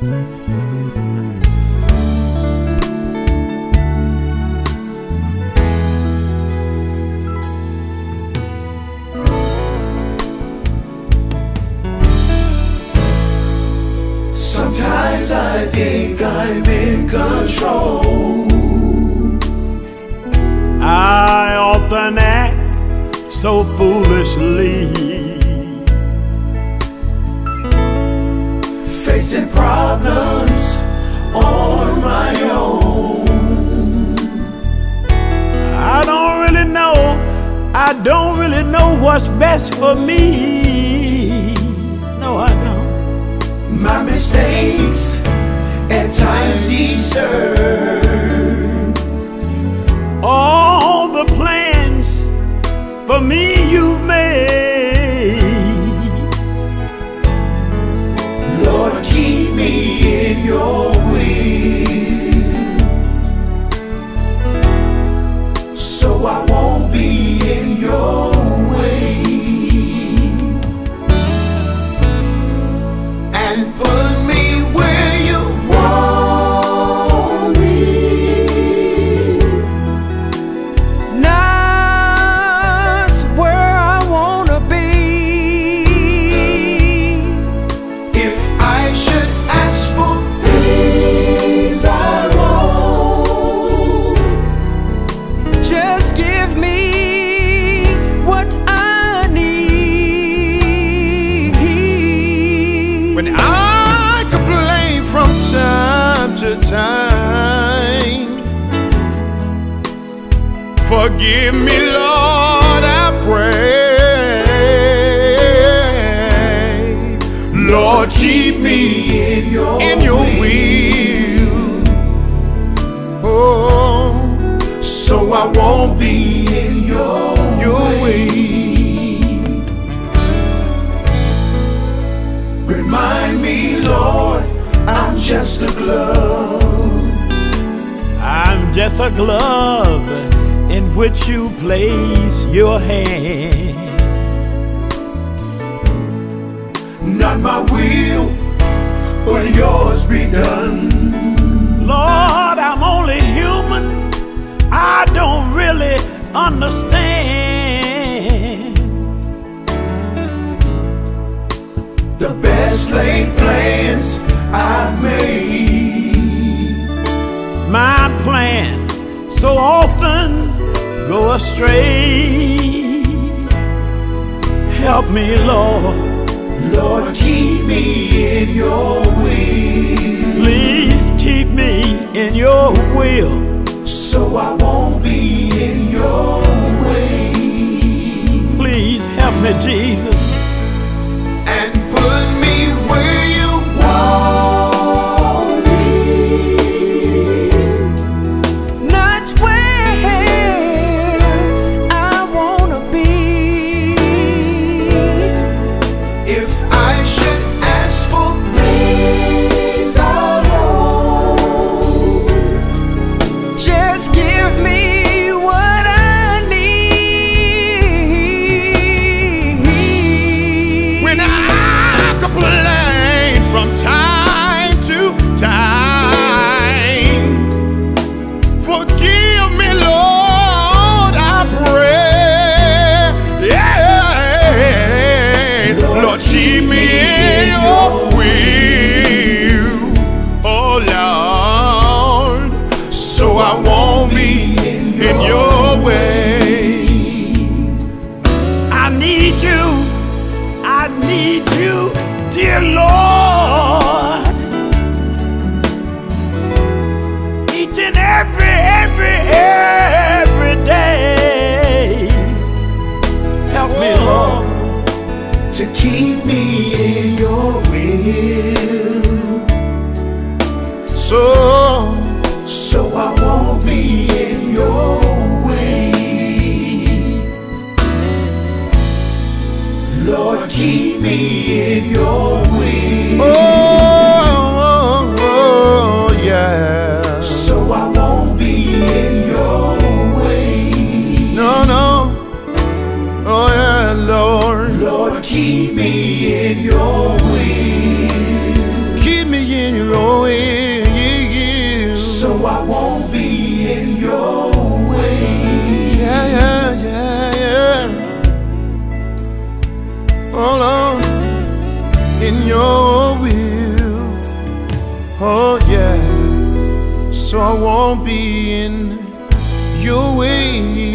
Sometimes I think I'm in control. I often act so foolishly. Facing problems on my own. I don't really know, I don't really know what's best for me. No, I don't. My mistakes at times discern. All the plans for me you've made. And put time to time, forgive me, Lord, I pray. Lord, keep me in your, in your will. Oh, so I won't be in your, your A glove in which you place your hand. Not my will, but yours be done. Lord, I'm only human. I don't really understand. The best laid plans I've made. My so often go astray. Help me, Lord. Lord, keep me in your will. Please keep me in your will. So I won't be in your way. Please help me, Jesus. Keep me in your will, So. so I won't be in your way. Lord, keep me in your will, Oh, in your will. Keep me in your will. So I won't be in your way. Yeah, yeah, yeah, yeah. In your will. Oh, yeah. So I won't be in your way.